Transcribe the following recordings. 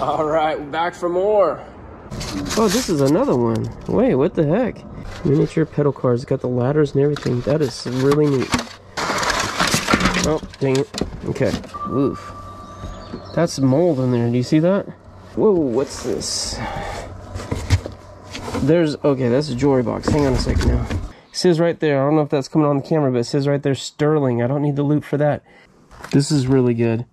All right, back for more. Oh, this is another one. Wait, what the heck? Miniature pedal cars. Got the ladders and everything. That is really neat. Oh, dang it. Okay. Oof. That's mold in there. Do you see that? Whoa, what's this? There's, okay, that's a jewelry box. Hang on a second now. It says right there, I don't know if that's coming on the camera, but it says right there, Sterling. I don't need the loupe for that. This is really good.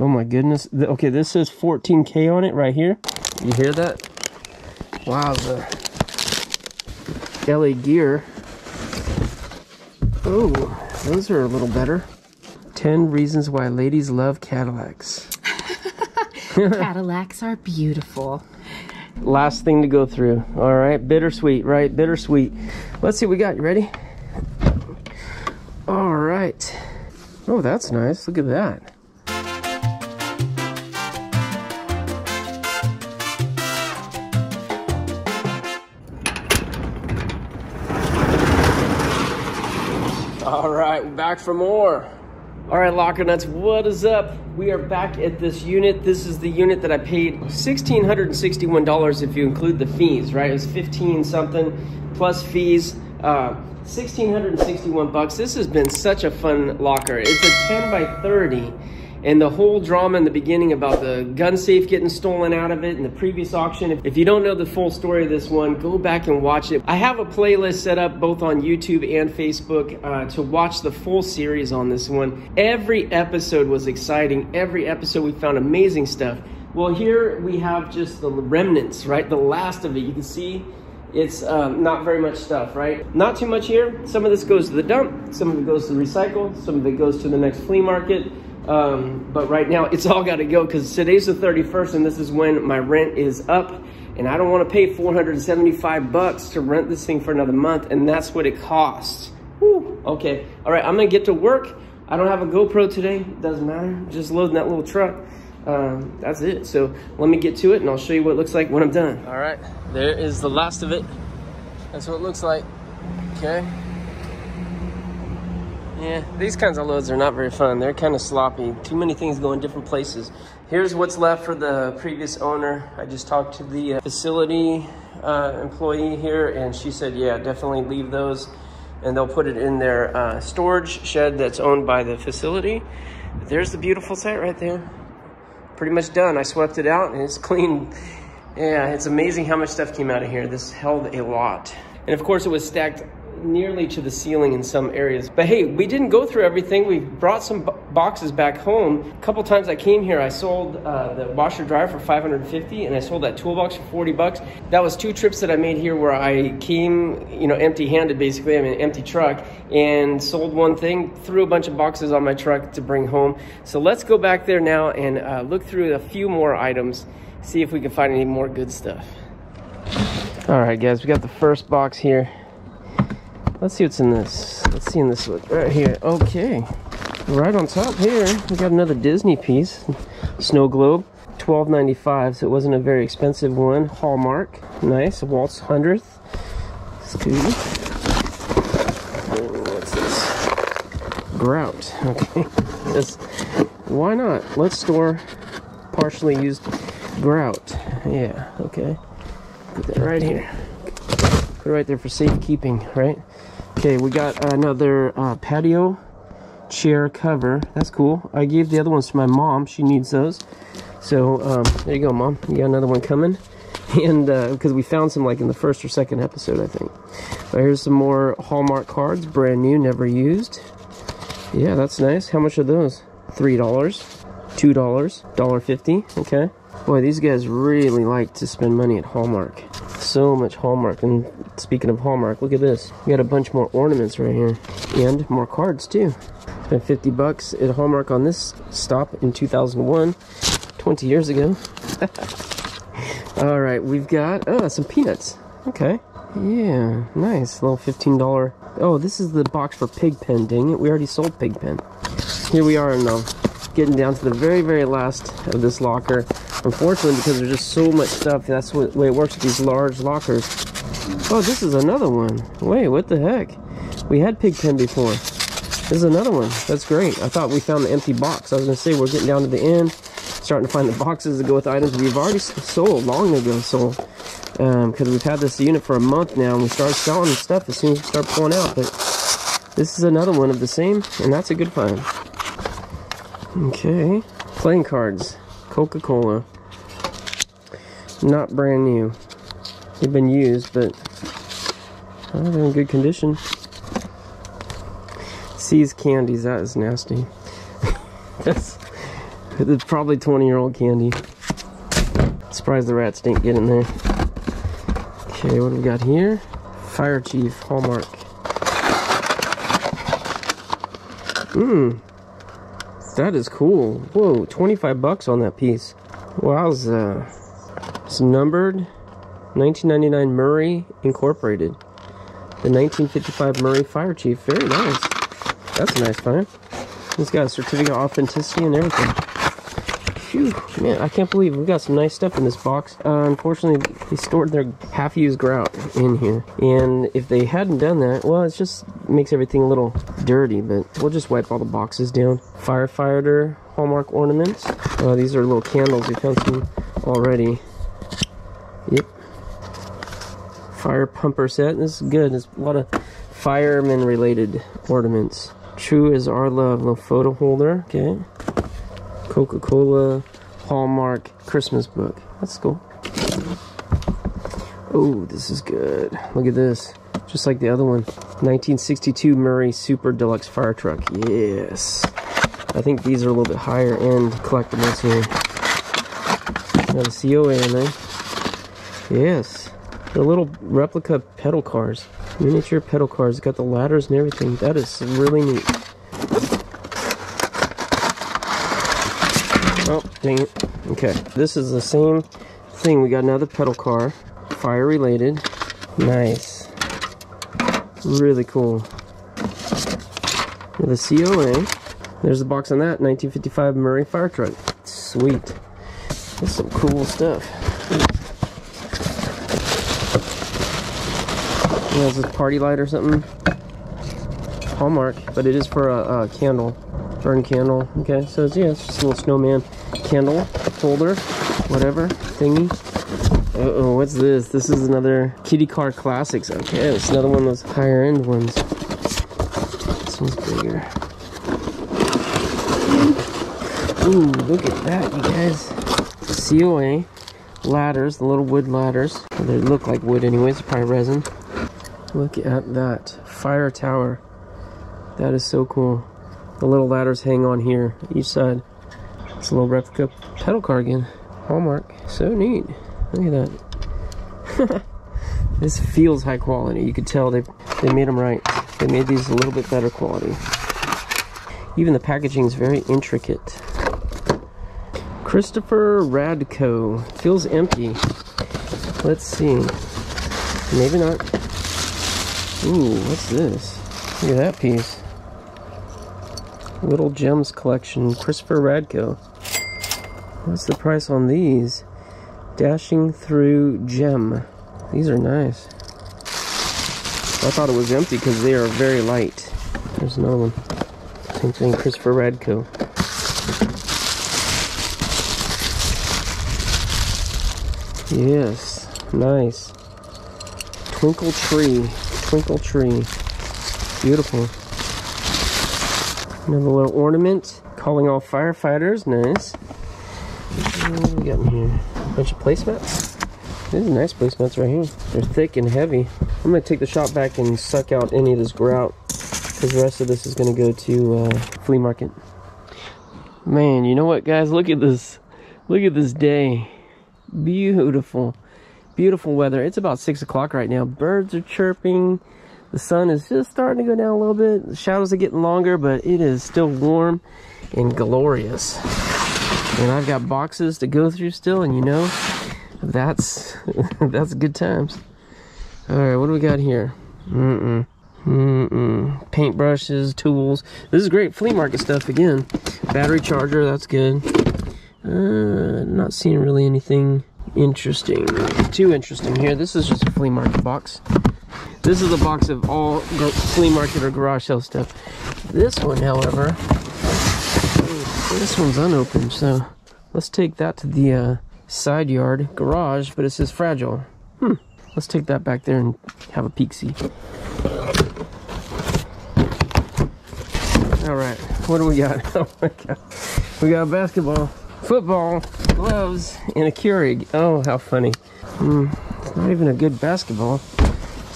Oh my goodness. Okay, this says 14K on it right here. You hear that? Wow, the LA gear. Oh, those are a little better. 10 reasons why ladies love Cadillacs. Cadillacs are beautiful. Last thing to go through. All right, bittersweet, right? Bittersweet. Let's see what we got. You ready? All right. Oh, that's nice. Look at that. Right, back for more. All right, Locker Nuts, what is up? We are back at this unit. This is the unit that I paid $1,661 if you include the fees, right? It was 15 something plus fees. Uh, 1661 bucks. This has been such a fun locker. It's a 10 by 30 and the whole drama in the beginning about the gun safe getting stolen out of it in the previous auction. If you don't know the full story of this one, go back and watch it. I have a playlist set up both on YouTube and Facebook uh, to watch the full series on this one. Every episode was exciting. Every episode we found amazing stuff. Well, here we have just the remnants, right? The last of it. You can see it's um, not very much stuff, right? Not too much here. Some of this goes to the dump, some of it goes to recycle, some of it goes to the next flea market. Um, but right now, it's all got to go because today's the 31st, and this is when my rent is up. And I don't want to pay 475 bucks to rent this thing for another month, and that's what it costs. Whew. Okay, all right, I'm gonna get to work. I don't have a GoPro today. Doesn't matter. Just loading that little truck. Um, that's it. So let me get to it, and I'll show you what it looks like when I'm done. All right, there is the last of it. That's what it looks like. Okay. Yeah, these kinds of loads are not very fun. They're kind of sloppy. Too many things going in different places. Here's what's left for the previous owner. I just talked to the uh, facility uh, employee here, and she said, yeah, definitely leave those. And they'll put it in their uh, storage shed that's owned by the facility. There's the beautiful site right there. Pretty much done. I swept it out, and it's clean. Yeah, it's amazing how much stuff came out of here. This held a lot. And of course, it was stacked nearly to the ceiling in some areas. But hey, we didn't go through everything. We brought some boxes back home. A couple times I came here, I sold uh, the washer dryer for 550 and I sold that toolbox for 40 bucks. That was two trips that I made here where I came, you know, empty handed basically. I mean, an empty truck and sold one thing, threw a bunch of boxes on my truck to bring home. So let's go back there now and uh, look through a few more items, see if we can find any more good stuff. All right, guys, we got the first box here. Let's see what's in this. Let's see in this one right here. Okay. Right on top here, we got another Disney piece. Snow globe. Twelve ninety five. so it wasn't a very expensive one. Hallmark. Nice. Walt's 100th. Scooby. What's this? Grout. Okay. Just, why not? Let's store partially used grout. Yeah, okay. Put that right here. Put it right there for safekeeping, right? Okay, we got another uh, patio chair cover. That's cool. I gave the other ones to my mom. She needs those. So, um, there you go, mom. You got another one coming. And, because uh, we found some, like, in the first or second episode, I think. But here's some more Hallmark cards. Brand new, never used. Yeah, that's nice. How much are those? $3. $2. dollar fifty. Okay. Boy, these guys really like to spend money at Hallmark so much Hallmark. And speaking of Hallmark, look at this. We got a bunch more ornaments right here. And more cards too. Spent 50 bucks at Hallmark on this stop in 2001, 20 years ago. All right, we've got oh, some peanuts. Okay. Yeah, nice. little $15. Oh, this is the box for Pigpen. Dang it, we already sold Pigpen. Here we are now, getting down to the very, very last of this locker. Unfortunately, because there's just so much stuff, that's the way it works with these large lockers. Oh, this is another one. Wait, what the heck? We had Pigpen before. This is another one. That's great. I thought we found the empty box. I was going to say, we're getting down to the end. starting to find the boxes to go with items we've already sold long ago sold because um, we've had this unit for a month now and we started selling stuff as soon as we start pulling out but this is another one of the same and that's a good find okay playing cards Coca-Cola not brand new they've been used but oh, they're in good condition See's candies that is nasty that's it's probably 20 year old candy. Surprised the rats didn't get in there. Okay, what do we got here? Fire Chief Hallmark. Mmm. That is cool. Whoa, 25 bucks on that piece. Wowza. It's numbered 1999 Murray Incorporated. The 1955 Murray Fire Chief. Very nice. That's a nice find. It's got a certificate of authenticity and everything. Phew, man, I can't believe we got some nice stuff in this box. Uh, unfortunately, they stored their half-used grout in here. And if they hadn't done that, well, it just makes everything a little dirty, but we'll just wipe all the boxes down. Firefighter Hallmark ornaments. Uh, these are little candles. We found some already. Yep. Fire pumper set. This is good. There's a lot of fireman-related ornaments. True is our love. Little photo holder. Okay. Coca-Cola Hallmark Christmas book. That's cool. Oh, this is good. Look at this. Just like the other one. 1962 Murray Super Deluxe Fire Truck. Yes. I think these are a little bit higher end collectibles here. Got a COA in there. Yes. The little replica pedal cars. Miniature pedal cars. Got the ladders and everything. That is really neat. Oh, dang it. Okay, this is the same thing. We got another pedal car, fire related. Nice. Really cool. The COA. There's the box on that, 1955 Murray fire truck. Sweet. That's some cool stuff. Yeah, is this party light or something? Hallmark, but it is for a, a candle burn candle. Okay, so it's, yeah, it's just a little snowman candle holder, whatever thingy. Uh oh, what's this? This is another Kiddie Car Classics. Okay, it's another one of those higher end ones. This one's bigger. Ooh, look at that, you guys. COA ladders, the little wood ladders. They look like wood anyways, probably resin. Look at that. Fire tower. That is so cool. The little ladders hang on here, each side. It's a little replica pedal car again. Hallmark. So neat. Look at that. this feels high quality. You could tell they they made them right. They made these a little bit better quality. Even the packaging is very intricate. Christopher Radko. Feels empty. Let's see. Maybe not. Ooh, what's this? Look at that piece. Little Gems Collection, Christopher Radko. What's the price on these? Dashing Through Gem. These are nice. I thought it was empty because they are very light. There's another one. Same thing, Christopher Radko. Yes, nice. Twinkle Tree, Twinkle Tree. Beautiful. Another little ornament. Calling all firefighters. Nice. What we got in here? A bunch of placemats. These are nice placemats right here. They're thick and heavy. I'm to take the shop back and suck out any of this grout. Because the rest of this is going to go to uh, flea market. Man, you know what guys? Look at this. Look at this day. Beautiful. Beautiful weather. It's about 6 o'clock right now. Birds are chirping. The sun is just starting to go down a little bit. The shadows are getting longer, but it is still warm and glorious. And I've got boxes to go through still, and you know, that's that's good times. All right, what do we got here? Mm-mm. Mm-mm. Paintbrushes, tools. This is great flea market stuff again. Battery charger, that's good. Uh, not seeing really anything interesting. Too interesting here. This is just a flea market box. This is a box of all flea market or garage sale stuff. This one, however, this one's unopened, so Let's take that to the uh, side yard garage, but it says fragile. Hmm. Let's take that back there and have a peek see. All right, what do we got? Oh my God. We got basketball, football, gloves, and a Keurig. Oh, how funny. Hmm. It's not even a good basketball.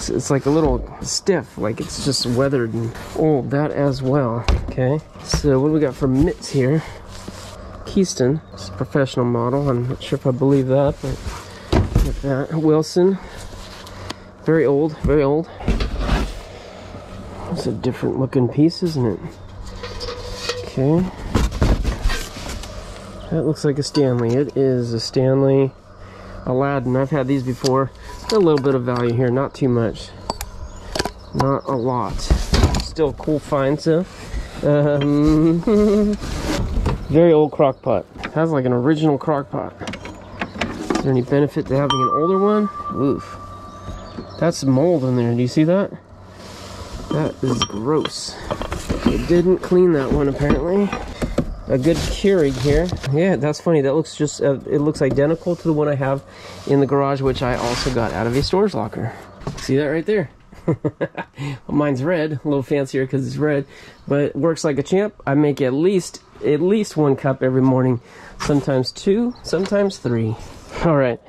It's, it's like a little stiff, like it's just weathered and old, that as well. Okay, so what do we got for mitts here? Keyston, it's a professional model. I'm not sure if I believe that, but that. Wilson, very old, very old. It's a different looking piece, isn't it? Okay. That looks like a Stanley. It is a Stanley Aladdin. I've had these before. A little bit of value here, not too much. Not a lot. Still cool find, so. Um, Very old crock pot. Has like an original crock pot. Is there any benefit to having an older one? Oof. That's mold in there. Do you see that? That is gross. It didn't clean that one apparently. A good Keurig here. Yeah, that's funny. That looks just, uh, it looks identical to the one I have in the garage, which I also got out of a storage locker. See that right there? mine's red, a little fancier because it's red, but it works like a champ. I make at least at least one cup every morning, sometimes two, sometimes three. All right,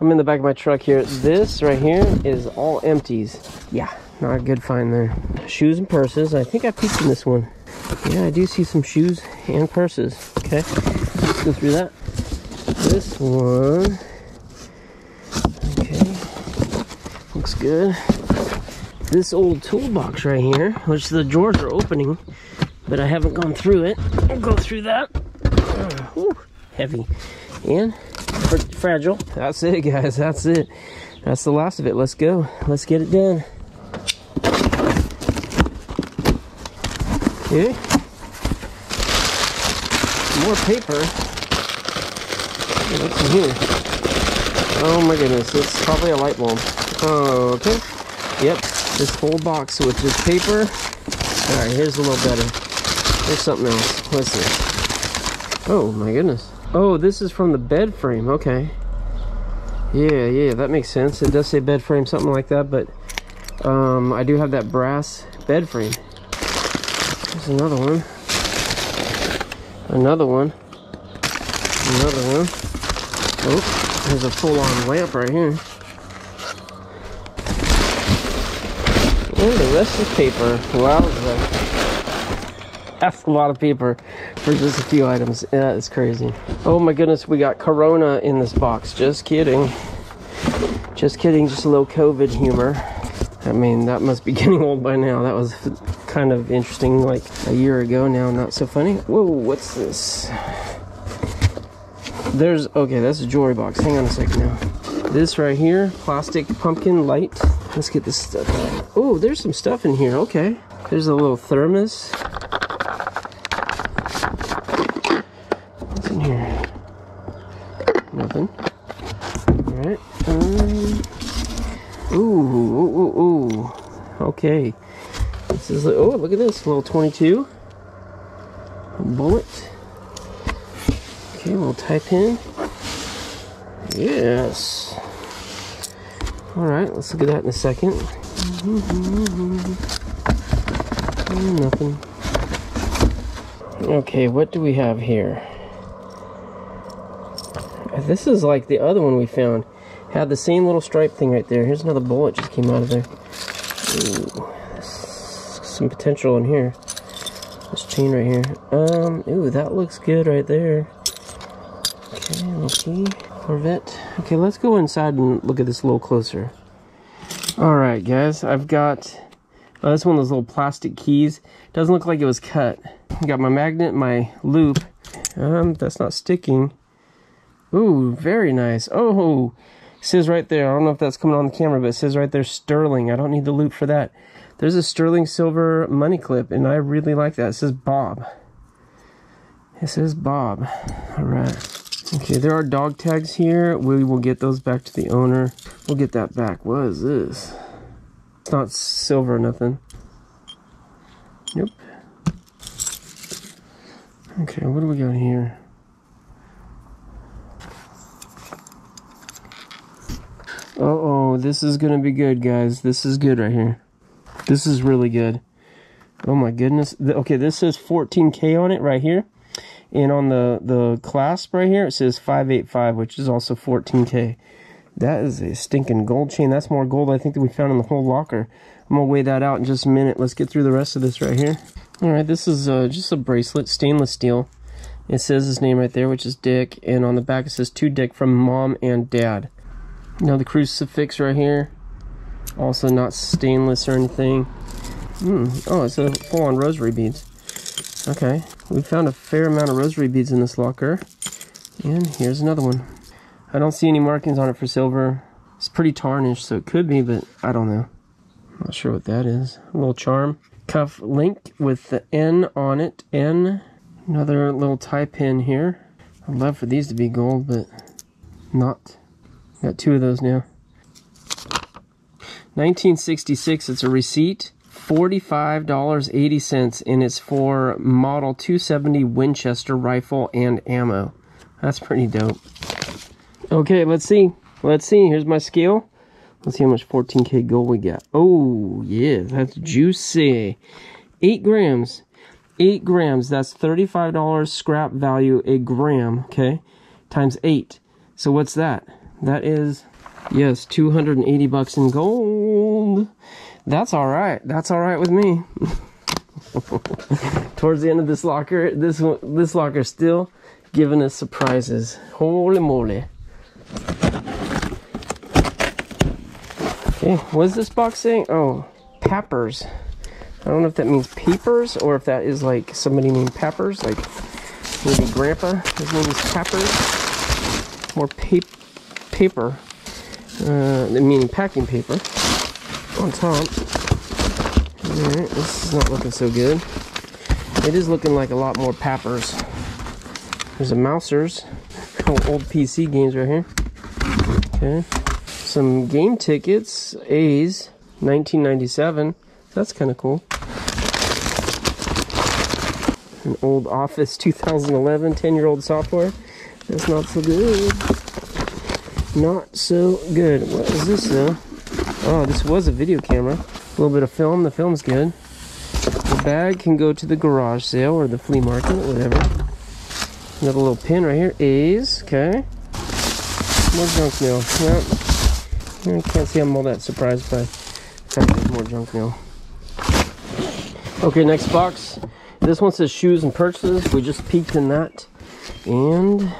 I'm in the back of my truck here. This right here is all empties. Yeah, not a good find there. Shoes and purses. I think I peeked in this one. Yeah, I do see some shoes and purses. Okay, let's go through that. This one. Okay, looks good. This old toolbox right here, which the drawers are opening, but I haven't gone through it. I'll go through that. Uh, heavy and fr fragile. That's it, guys. That's it. That's the last of it. Let's go. Let's get it done. Okay. More paper. What's in here? Oh my goodness, it's probably a light bulb. Oh, okay. Yep, this whole box with just paper. Alright, here's a little better. There's something else. What's this? Oh my goodness. Oh, this is from the bed frame. Okay. Yeah, yeah, that makes sense. It does say bed frame, something like that, but um, I do have that brass bed frame. There's another one. Another one. Another one. Oh, there's a full-on lamp right here. And the rest is paper. Wow that's a lot of paper for just a few items. Yeah, it's crazy. Oh my goodness, we got Corona in this box. Just kidding. Just kidding, just a little COVID humor. I mean, that must be getting old by now. That was kind of interesting like a year ago now, not so funny. Whoa, what's this? There's, okay, that's a jewelry box. Hang on a second now. This right here, plastic pumpkin light. Let's get this stuff. Oh, there's some stuff in here, okay. There's a little thermos. This is, oh, look at this, little 22. bullet. Okay, we'll type in. Yes. All right, let's look at that in a second. Mm-hmm. nothing. Okay, what do we have here? Uh, this is like the other one we found. Had the same little stripe thing right there. Here's another bullet just came out of there. Ooh, some potential in here. This chain right here. Um, ooh, that looks good right there. Okay, let's see. Corvette. Okay, let's go inside and look at this a little closer. Alright, guys, I've got... Oh, that's one of those little plastic keys. Doesn't look like it was cut. I got my magnet, my loupe. Um, that's not sticking. Ooh, very nice. Oh, says right there, I don't know if that's coming on the camera, but it says right there sterling. I don't need the loupe for that. There's a sterling silver money clip, and I really like that. It says Bob. It says Bob. All right. Okay, there are dog tags here. We will get those back to the owner. We'll get that back. What is this? It's not silver or nothing. Nope. Okay, what do we got here? Uh oh, this is gonna be good, guys. This is good right here. This is really good. Oh my goodness. Okay, this says 14K on it right here. And on the, the clasp right here, it says 585, which is also 14K. That is a stinking gold chain. That's more gold, I think, that we found in the whole locker. I'm going to weigh that out in just a minute. Let's get through the rest of this right here. All right, this is uh, just a bracelet, stainless steel. It says his name right there, which is Dick. And on the back, it says to Dick from mom and dad. Now the crucifix right here. Also not stainless or anything. Mm. Oh, it's a full-on rosary beads. Okay, we found a fair amount of rosary beads in this locker. And here's another one. I don't see any markings on it for silver. It's pretty tarnished, so it could be, but I don't know. Not sure what that is. A little charm. Cuff link with the N on it. N. Another little tie pin here. I'd love for these to be gold, but not. Got two of those now. 1966, it's a receipt. $45.80 and it's for model 270 Winchester rifle and ammo. That's pretty dope. Okay, let's see. Let's see. Here's my scale. Let's see how much 14K gold we got. Oh, yeah, that's juicy. 8 grams. 8 grams. That's $35 scrap value a gram, okay? Times 8. So what's that? That is, yes, 280 bucks in gold. That's all right. That's all right with me. Towards the end of this locker, this this locker still giving us surprises. Holy moly. Okay, what is this box saying? Oh, Peppers. I don't know if that means papers or if that is like somebody named Peppers, like maybe Grandpa. His name is Peppers. More pa paper, uh, meaning packing paper on top. Alright, this is not looking so good. It is looking like a lot more Pappers. There's a Mousers. Old PC games right here. Okay. Some game tickets. A's. 1997. That's kind of cool. An old Office 2011 10-year-old software. That's not so good. Not so good. What is this though? Oh, this was a video camera. A little bit of film. The film's good. The bag can go to the garage sale or the flea market, whatever. Another little pin right here. A's. Okay. More junk mail. Well, I can't see I'm all that surprised by the fact there's more junk mail. Okay, next box. This one says shoes and purchases. We just peeked in that. And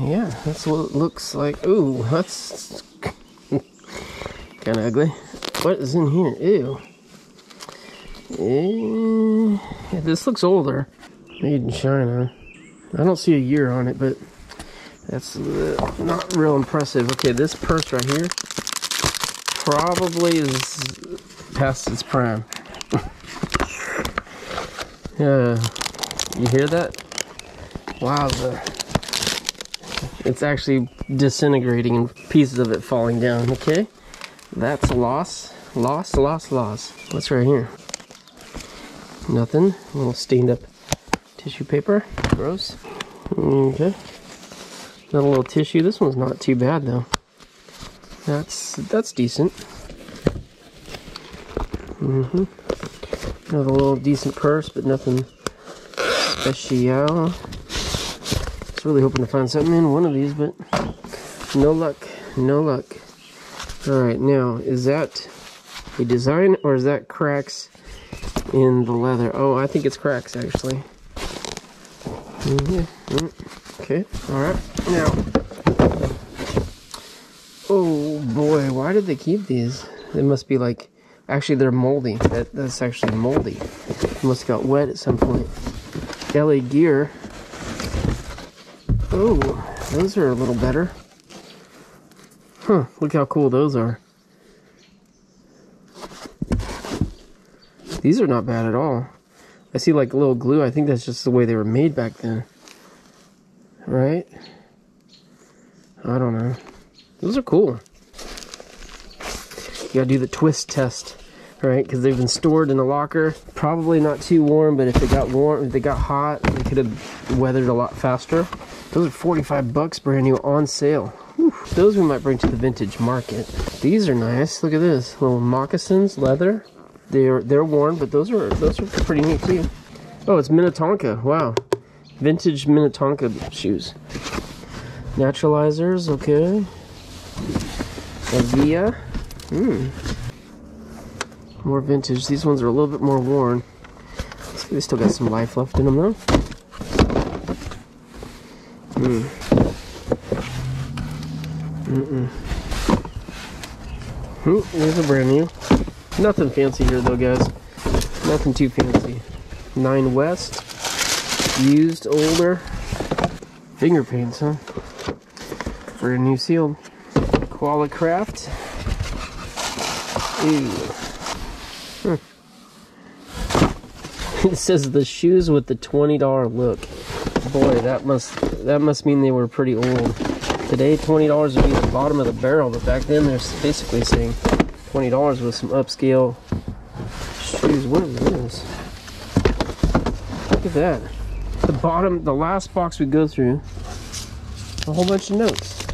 yeah, that's what it looks like. Ooh, that's kind of ugly. What is in here? Ew. Ew. Yeah, this looks older. Made in China. I don't see a year on it, but that's uh, not real impressive. Okay, this purse right here probably is past its prime. yeah, you hear that? Wow, the, it's actually disintegrating and pieces of it falling down. Okay. That's a loss. Loss, loss, loss. What's right here? Nothing. A little stained up tissue paper. Gross. Okay. Another little tissue. This one's not too bad though. That's that's decent. Mm-hmm. Another little decent purse, but nothing special. Really hoping to find something in one of these, but no luck. No luck. Alright, now, is that a design or is that cracks in the leather? Oh, I think it's cracks, actually. Mm -hmm. Okay, alright. Now, oh boy, why did they keep these? They must be like, actually they're moldy. That, that's actually moldy. It must have got wet at some point. LA Gear. Oh, those are a little better. Huh, look how cool those are. These are not bad at all. I see like a little glue. I think that's just the way they were made back then. Right? I don't know. Those are cool. You gotta do the twist test, right? Because they've been stored in a locker. Probably not too warm, but if they got warm, if they got hot, they could have weathered a lot faster. Those are 45 bucks brand new on sale. Whew. Those we might bring to the vintage market. These are nice. Look at this. Little moccasins, leather. They're they're worn, but those are those are pretty neat too. Oh, it's Minnetonka. Wow. Vintage Minnetonka shoes. Naturalizers, okay. Avia. Hmm. More vintage. These ones are a little bit more worn. They still got some life left in them though. Hmm, there's a brand new. Nothing fancy here though, guys. Nothing too fancy. Nine West. Used, older. Finger paints, huh? For a new sealed. Koala Craft. Ooh. it says the shoes with the $20 look. Boy, that must that must mean they were pretty old. Today, $20 would be the bottom of the barrel, but back then they're basically saying $20 with some upscale shoes. What is this? Look at that. The bottom, the last box we go through, a whole bunch of notes.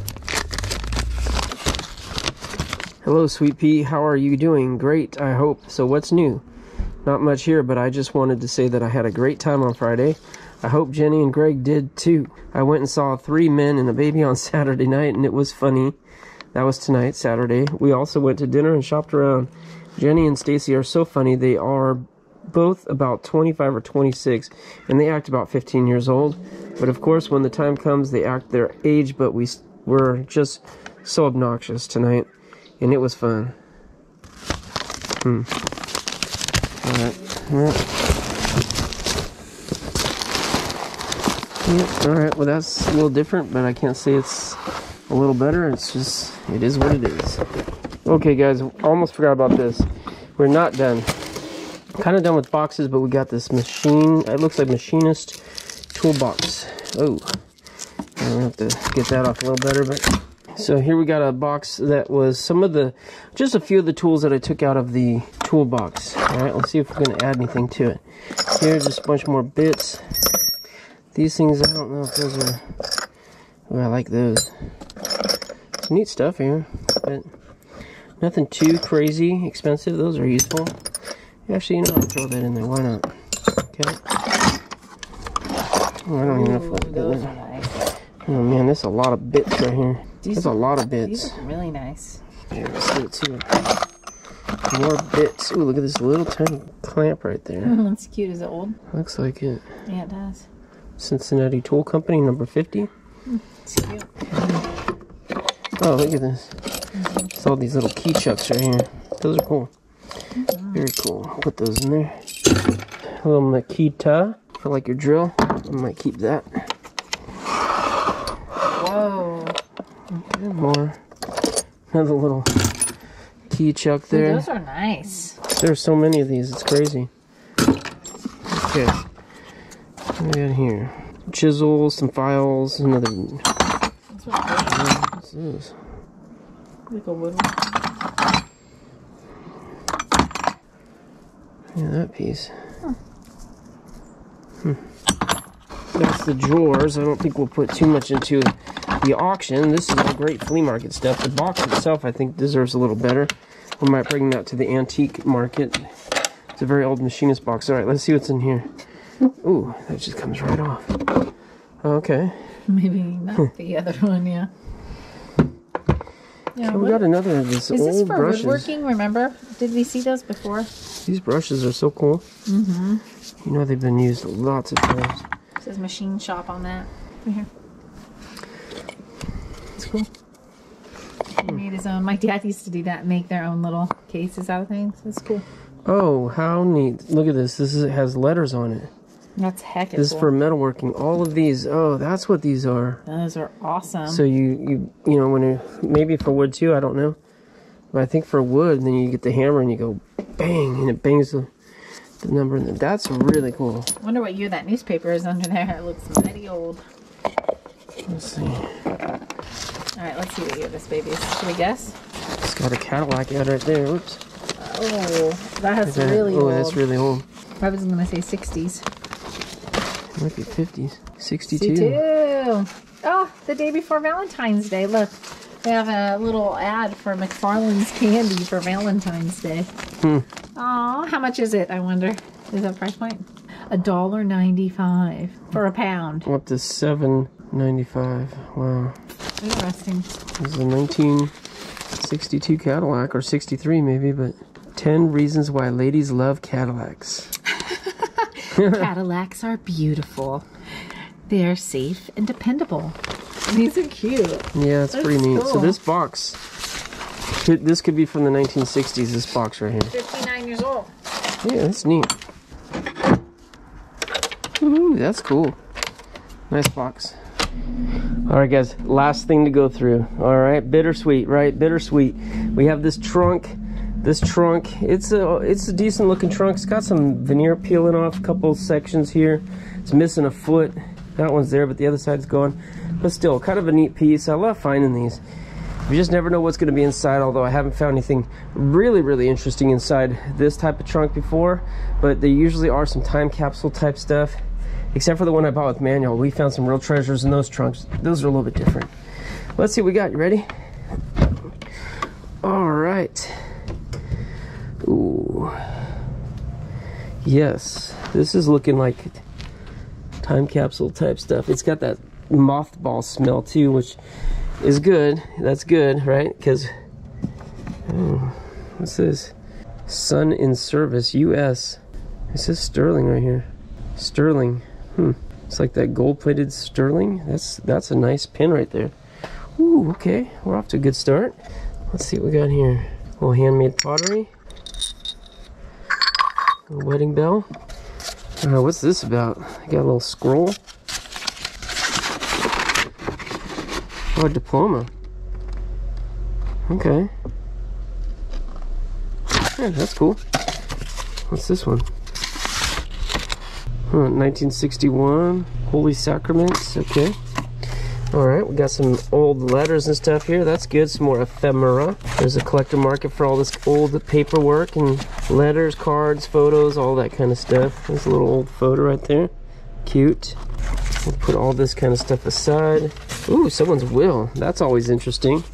Hello, Sweet Pea. How are you doing? Great, I hope. So what's new? Not much here, but I just wanted to say that I had a great time on Friday. I hope Jenny and Greg did too. I went and saw three men and a baby on Saturday night, and it was funny. That was tonight, Saturday. We also went to dinner and shopped around. Jenny and Stacy are so funny. They are both about 25 or 26, and they act about 15 years old. But of course, when the time comes, they act their age, but we were just so obnoxious tonight, and it was fun. Hmm. Alright. Alright, well that's a little different, but I can't say it's a little better. It's just, it is what it is. Okay guys, almost forgot about this. We're not done. Kind of done with boxes, but we got this machine, it looks like machinist toolbox. Oh, I'm gonna have to get that off a little better, but so here we got a box that was some of the, just a few of the tools that I took out of the toolbox. All right, let's see if we're gonna add anything to it. Here's just a bunch more bits. These things, I don't know if those are, oh, I like those. Some neat stuff here, but nothing too crazy expensive. Those are useful. Actually, you know, I'll throw that in there. Why not? Okay. Oh, I don't even know if those are nice. Oh man, there's a lot of bits right here. These There's a lot of bits. These are really nice. Here, let's see it too. More bits. Ooh, look at this little tiny clamp right there. That's cute. Is it old? Looks like it. Yeah, it does. Cincinnati Tool Company, number 50. It's cute. Oh, look at this. It's all these little key chucks right here. Those are cool. Very cool. Put those in there. A little Makita for like your drill. I might keep that. Whoa. And more. Another little key chuck Dude, there. those are nice. There's so many of these, it's crazy. Okay. What do we got here? Chisels, some files, another. That's what What's this? like a wood one. Yeah, that piece. Hmm. That's the drawers. I don't think we'll put too much into the auction. This is all great flea market stuff. The box itself, I think, deserves a little better. We might bring that to the antique market. It's a very old machinist box. All right, let's see what's in here. Ooh, that just comes right off. Okay. Maybe not the other one, yeah. Yeah, So we what- got another of these is this for brushes. woodworking? Remember? Did we see those before? These brushes are so cool. Mm-hmm. You know they've been used lots of times. It says machine shop on that. Right here. It's cool. He made his own. My dad used to do that, make their own little cases out of things. That's cool. Oh, how neat. Look at this. This is, it has letters on it. That's heck This is for metalworking. All of these. Oh, that's what these are. Those are awesome. So you you you know when you maybe for wood too. I don't know, but I think for wood, then you get the hammer and you go bang, and it bangs the, the number. And that's really cool. wonder what year that newspaper is under there. It looks mighty old. Let's see. All right, let's see what year this baby is. Should we guess? It's got a Cadillac ad right there. Whoops. Oh, that's that- really oh, old. that's really old. I was gonna say 60s. Might be 50s. 62. 62. Oh, the day before Valentine's Day. Look, They have a little ad for McFarland's candy for Valentine's Day. Hmm. Aw, how much is it? I wonder. Is that price point? A dollar ninety-five for a pound. Up to seven ninety-five. Wow. Interesting. This is a 1962 Cadillac, or 63 maybe, but 10 reasons why ladies love Cadillacs. Cadillacs are beautiful. They're safe and dependable. These are cute. Yeah, it's That's pretty neat. So this box, this could be from the 1960s, this box right here. 59 years old. Yeah, that's neat. Ooh, that's cool. Nice box. All right, guys, last thing to go through. All right, bittersweet, right? Bittersweet. We have this trunk. This trunk, it's a it's a decent looking trunk. It's got some veneer peeling off a couple sections here. It's missing a foot. That one's there, but the other side's gone. But still, kind of a neat piece. I love finding these. You just never know what's going to be inside, although I haven't found anything really, really interesting inside this type of trunk before. But there usually are some time capsule type stuff, except for the one I bought with manual. We found some real treasures in those trunks. Those are a little bit different. Let's see what we got. You ready? All right. Yes, this is looking like time capsule type stuff. It's got that mothball smell too, which is good. That's good, right? Because what's this? Son in Service US. It says Sterling right here. Sterling. Hmm. It's like that gold-plated sterling. That's that's a nice pin right there. Ooh, okay. We're off to a good start. Let's see what we got here. A little handmade pottery. A wedding bell. Uh, what's this about? I got a little scroll. Oh, a diploma. Okay. Yeah, that's cool. What's this one? Huh, 1961. Holy Sacraments. Okay. Alright, we got some old letters and stuff here. That's good. Some more ephemera. There's a collector market for all this old paperwork and letters, cards, photos, all that kind of stuff. There's a little old photo right there. Cute. We'll put all this kind of stuff aside. Ooh, someone's will. That's always interesting.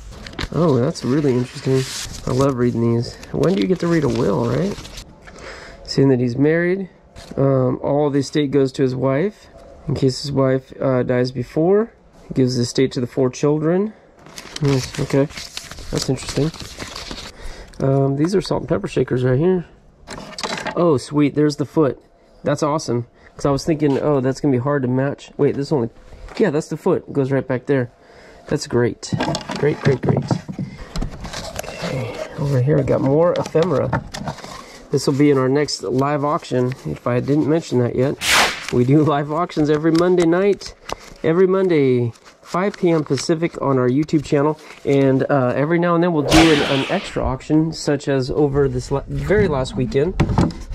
Oh, that's really interesting. I love reading these. When do you get to read a will, right? Seeing that he's married. Um, all the estate goes to his wife. In case his wife uh, dies before. Gives the estate to the four children. Nice, okay. That's interesting. Um, these are salt and pepper shakers right here. Oh, sweet. There's the foot. That's awesome. Because I was thinking, oh, that's going to be hard to match. Wait, this only... Yeah, that's the foot. It goes right back there. That's great. Great, great, great. Okay, over here I got more ephemera. This will be in our next live auction, if I didn't mention that yet. We do live auctions every Monday night, every Monday, 5 p.m. Pacific on our YouTube channel. And uh, every now and then we'll do an, an extra auction, such as over this la very last weekend.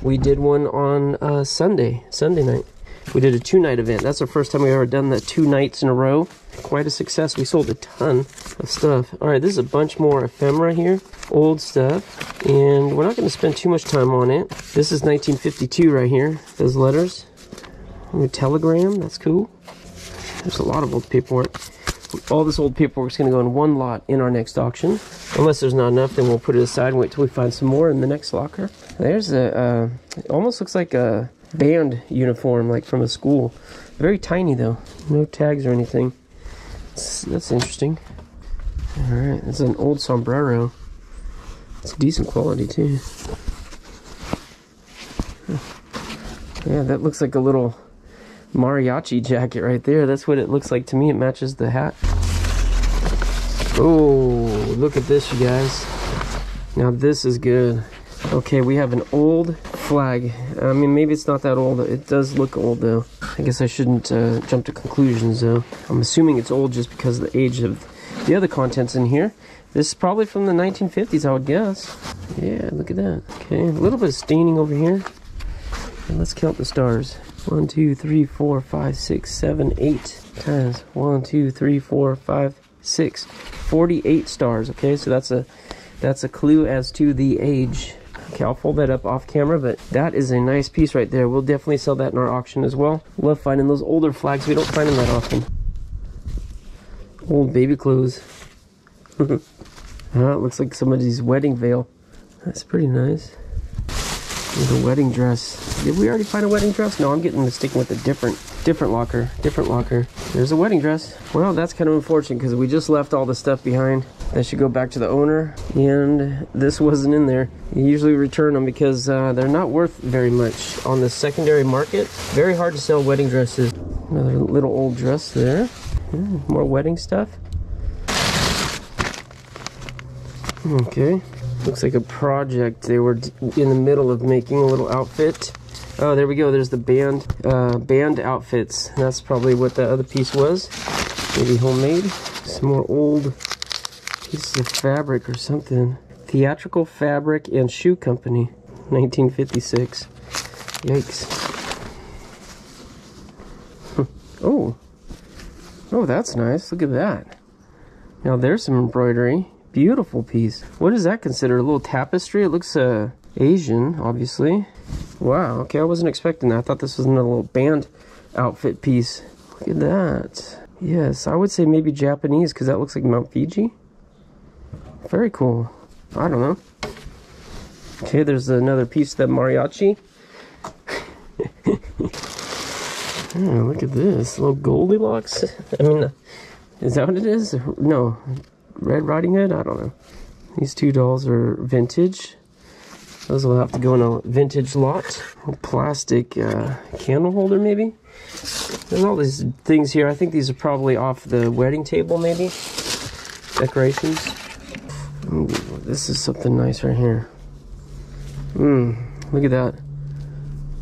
We did one on uh, Sunday, Sunday night. We did a two-night event. That's the first time we've ever done that two nights in a row. Quite a success. We sold a ton of stuff. All right, this is a bunch more ephemera here. Old stuff. And we're not going to spend too much time on it. This is 1952 right here. Those letters. Telegram. That's cool. There's a lot of old paperwork. All this old paperwork is going to go in one lot in our next auction. Unless there's not enough, then we'll put it aside and wait till we find some more in the next locker. There's a, uh, almost looks like a band uniform, like from a school. Very tiny though. No tags or anything. That's, that's interesting. Alright, it's an old sombrero. It's decent quality too. Yeah, that looks like a little mariachi jacket right there. That's what it looks like to me. It matches the hat. Oh, look at this, you guys. Now this is good. Okay, we have an old flag. I mean, maybe it's not that old. It does look old, though. I guess I shouldn't uh, jump to conclusions, though. I'm assuming it's old just because of the age of the other contents in here. This is probably from the 1950s, I would guess. Yeah, look at that. Okay, a little bit of staining over here. And let's count the stars. One, two, three, four, five, six, seven, eight. Times one, two, three, four, five, six. 48 stars, okay? So that's a that's a clue as to the age. Okay, I'll fold that up off camera, but that is a nice piece right there. We'll definitely sell that in our auction as well. Love finding those older flags. We don't find them that often. Old baby clothes. oh, looks like somebody's wedding veil. That's pretty nice. With a wedding dress. Did we already find a wedding dress? No, I'm getting to sticking with a different different locker. Different locker. There's a wedding dress. Well, that's kind of unfortunate because we just left all the stuff behind. That should go back to the owner. And this wasn't in there. You usually return them because uh, they're not worth very much on the secondary market. Very hard to sell wedding dresses. Another little old dress there. Hmm, more wedding stuff. Okay. Looks like a project. They were in the middle of making a little outfit. Oh, there we go. There's the band uh, band outfits. That's probably what the other piece was. Maybe homemade. Some more old pieces of fabric or something. Theatrical Fabric and Shoe Company, 1956. Yikes. oh. Oh, that's nice. Look at that. Now there's some embroidery. Beautiful piece. What is that considered? A little tapestry? It looks uh, Asian, obviously. Wow, okay, I wasn't expecting that. I thought this was another little band outfit piece. Look at that. Yes, I would say maybe Japanese because that looks like Mount Fuji. Very cool. I don't know. Okay, there's another piece that mariachi. oh, look at this. Little Goldilocks. I mean, is that what it is? No, Red Riding Hood? I don't know. These two dolls are vintage. Those will have to go in a vintage lot. A plastic uh, candle holder, maybe. There's all these things here. I think these are probably off the wedding table, maybe. Decorations. This is something nice right here. Mmm, look at that.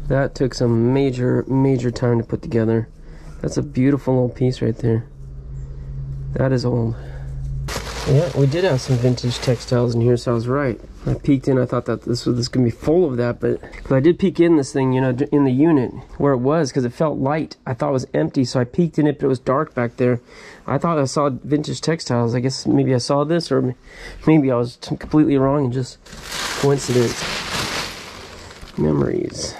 That took some major, major time to put together. That's a beautiful little piece right there. That is old. Yeah, we did have some vintage textiles in here, so I was right. I peeked in, I thought that this was, this going to be full of that, but I did peek in this thing, you know, in the unit where it was because it felt light. I thought it was empty, so I peeked in it, but it was dark back there. I thought I saw vintage textiles. I guess maybe I saw this, or maybe I was completely wrong and just coincidence. Memories.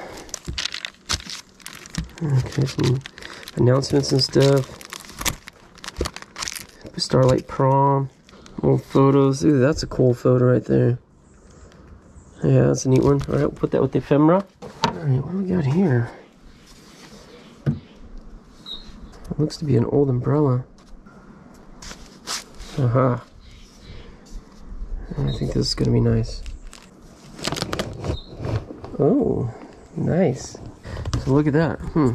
Okay, some announcements and stuff. Starlight Prom. Old photos. Ooh, that's a cool photo right there. Yeah, that's a neat one. All right, we'll put that with the ephemera. All right, what do we got here? It looks to be an old umbrella. Aha. I think this is going to be nice. Oh, nice. So look at that. Hmm.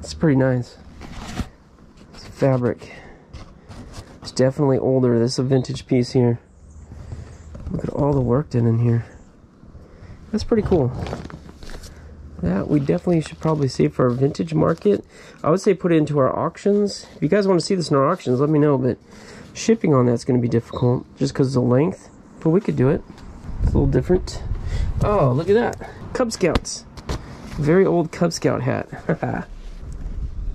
It's pretty nice fabric. It's definitely older. This is a vintage piece here. Look at all the work done in here. That's pretty cool. That we definitely should probably save for our vintage market. I would say put it into our auctions. If you guys want to see this in our auctions, let me know. But shipping on that's going to be difficult just because of the length. But we could do it. It's a little different. Oh, look at that. Cub Scouts. Very old Cub Scout hat.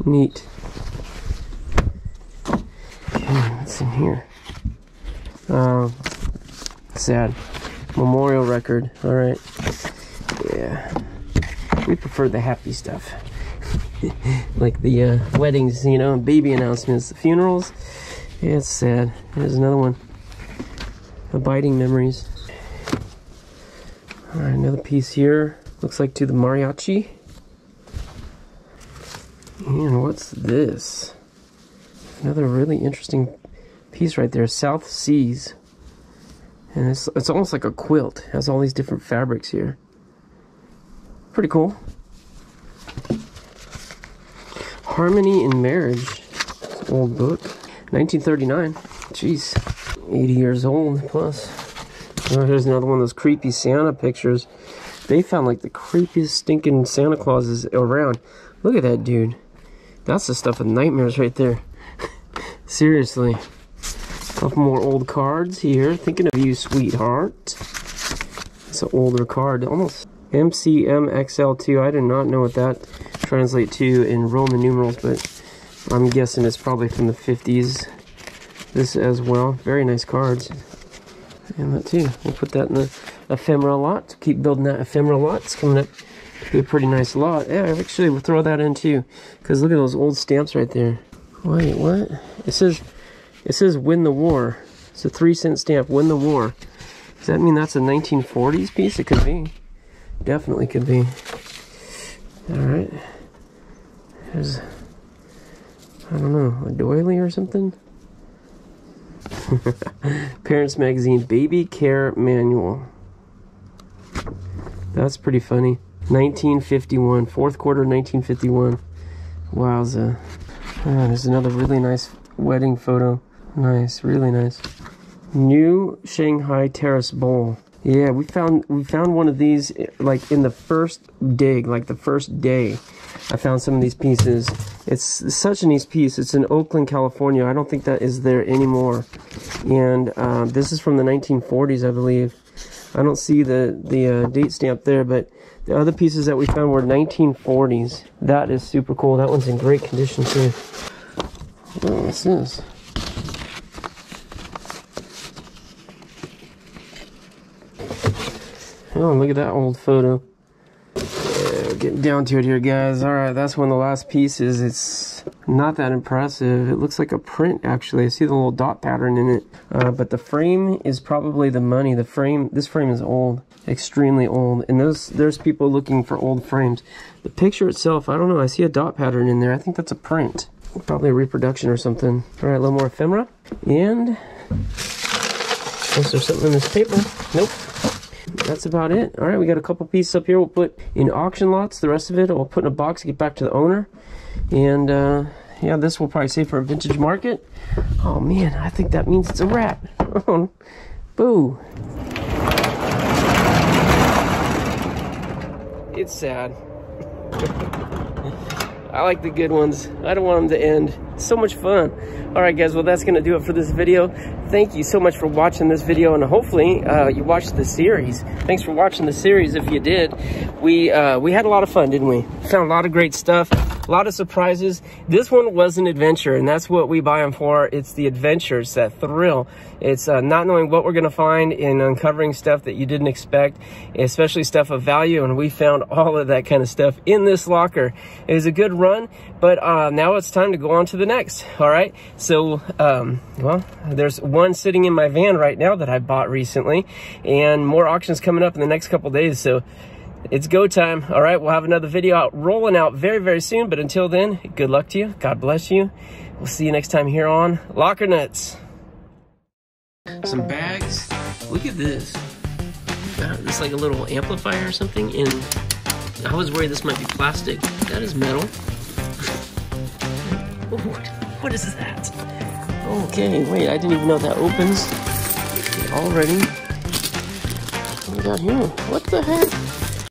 Neat. What's in here? Uh, sad. Memorial record. All right. Yeah. We prefer the happy stuff. like the uh, weddings, you know, baby announcements, the funerals. Yeah, it's sad. Here's another one. Abiding memories. All right, another piece here. Looks like to the mariachi. And what's this? Another really interesting piece right there, South Seas. And it's, it's almost like a quilt. It has all these different fabrics here. Pretty cool. Harmony in Marriage. Old book. 1939. Jeez. 80 years old plus. Oh, here's another one of those creepy Santa pictures. They found like the creepiest stinking Santa Clauses around. Look at that dude. That's the stuff of nightmares right there. Seriously. Couple more old cards here. Thinking of you, sweetheart. It's an older card. Almost MCMXL2. I do not know what that translates to in Roman numerals, but I'm guessing it's probably from the 50s. This as well. Very nice cards. And that too. We'll put that in the ephemera lot. Keep building that ephemera lot. It's coming up to be a pretty nice lot. Yeah, actually, we'll throw that in too. Because look at those old stamps right there. Wait, what? It says, it says win the war. It's a three cent stamp, win the war. Does that mean that's a 1940s piece? It could be. Definitely could be. All right. There's, I don't know, a doily or something? Parents Magazine Baby Care Manual. That's pretty funny. 1951, fourth quarter 1951. Wowza. Oh, there's another really nice wedding photo. Nice, really nice. New Shanghai Terrace Bowl. Yeah, we found we found one of these like in the first dig, like the first day. I found some of these pieces. It's such a nice piece. It's in Oakland, California. I don't think that is there anymore. And uh, this is from the 1940s, I believe. I don't see the the uh, date stamp there, but the other pieces that we found were 1940s. That is super cool. That one's in great condition too. What's this? Oh, look at that old photo. Yeah, getting down to it here, guys. All right, that's one of the last pieces. It's not that impressive. It looks like a print, actually. I see the little dot pattern in it. Uh, but the frame is probably the money. The frame, this frame is old, extremely old. And those, there's people looking for old frames. The picture itself, I don't know. I see a dot pattern in there. I think that's a print. Probably a reproduction or something. All right, a little more ephemera. And, is there something in this paper? Nope that's about it. All right, we got a couple pieces up here. We'll put in auction lots. The rest of it we'll put in a box, get back to the owner. And uh, yeah, this will probably save for a vintage market. Oh man, I think that means it's a wrap. Boo. It's sad. I like the good ones. I don't want them to end. So much fun. All right, guys, well, that's to do it for this video. Thank you so much for watching this video, and hopefully uh, you watched the series. Thanks for watching the series if you did. We, uh, we had a lot of fun, didn't we? Found a lot of great stuff, a lot of surprises. This one was an adventure, and that's what we buy them for. It's the adventures, that thrill. It's uh, not knowing what we're going to find in uncovering stuff that you didn't expect, especially stuff of value, and we found all of that kind of stuff in this locker. It was a good run, but uh, now it's time to go on to the next, all right? So, um, well, there's one sitting in my van right now that I bought recently, and more auctions coming up in the next couple days. So it's go time. All right, we'll have another video out rolling out very, very soon. But until then, good luck to you. God bless you. We'll see you next time here on Locker Nuts. Some bags. Look at this. It's like a little amplifier or something. And I was worried this might be plastic. That is metal. What is that? Okay, wait, I didn't even know that opens already. What we got here? What the heck?